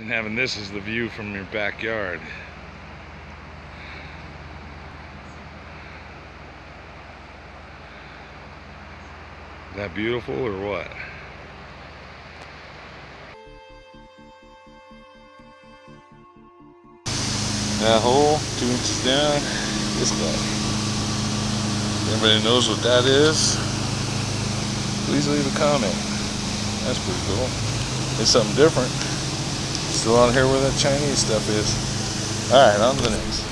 Imagine having this as the view from your backyard. Is that beautiful or what? That hole, two inches down, this guy. Anybody knows what that is? Please leave a comment. That's pretty cool. It's something different. Still out here where that Chinese stuff is. Alright, on to the next.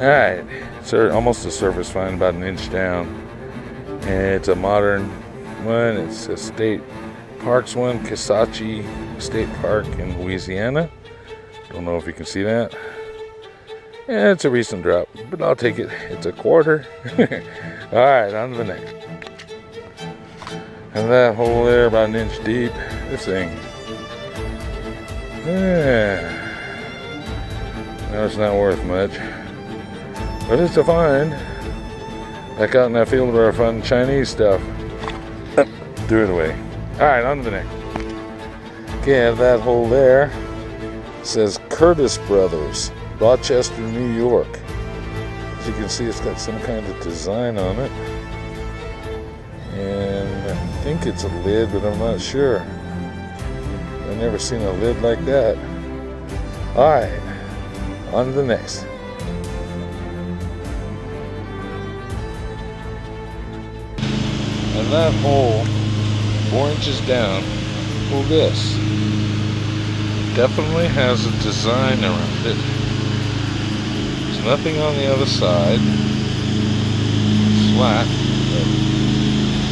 Alright, so almost a surface find, about an inch down. And it's a modern one, it's a state parks one, Kisatchie State Park in Louisiana. Don't know if you can see that. Yeah, it's a recent drop, but I'll take it. It's a quarter. Alright, on to the next. And that hole there, about an inch deep. This thing. Yeah. No, it's not worth much. But it's a find. Back out in that field where I found Chinese stuff. Threw it away. Alright, on to the next. Okay, that hole there. It says Curtice Brothers, Rochester, New York. As you can see, it's got some kind of design on it. And I think it's a lid, but I'm not sure. I've never seen a lid like that. Alright, on to the next. And that hole, four inches down, well this, definitely has a design around it. Nothing on the other side. It's flat,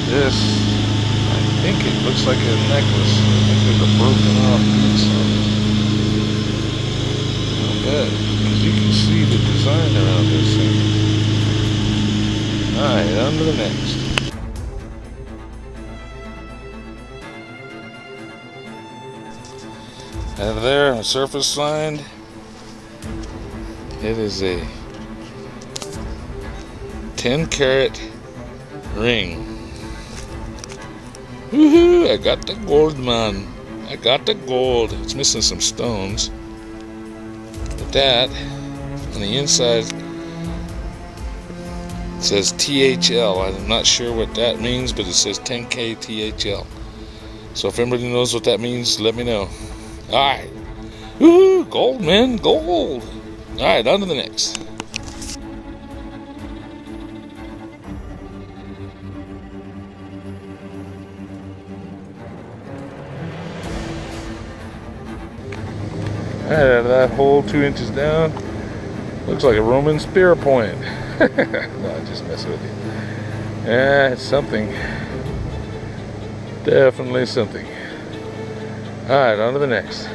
this, I think it looks like a necklace. I think there's a broken off piece on it. I bet, because you can see the design around this thing. Alright, on to the next. And there, surface find. It is a 10 carat ring. Woohoo! I got the gold, man. I got the gold. It's missing some stones. But that, on the inside, says THL. I'm not sure what that means, but it says 10K THL. So if anybody knows what that means, let me know. Alright. Woo, gold, man, gold. Alright, on to the next. Alright, out of that hole two inches down. Looks like a Roman spear point. no, I'm just messing with you. Yeah, it's something. Definitely something. Alright, on to the next.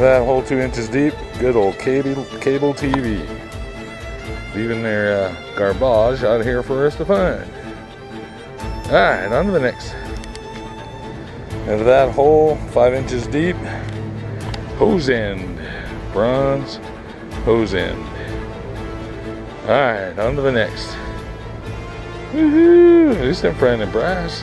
That hole two inches deep, good old cable, cable TV. Leaving their uh, garbage out here for us to find. Alright, on to the next. And that hole, five inches deep, hose end, bronze hose end. Alright, on to the next. Woohoo! At least I'm finding brass.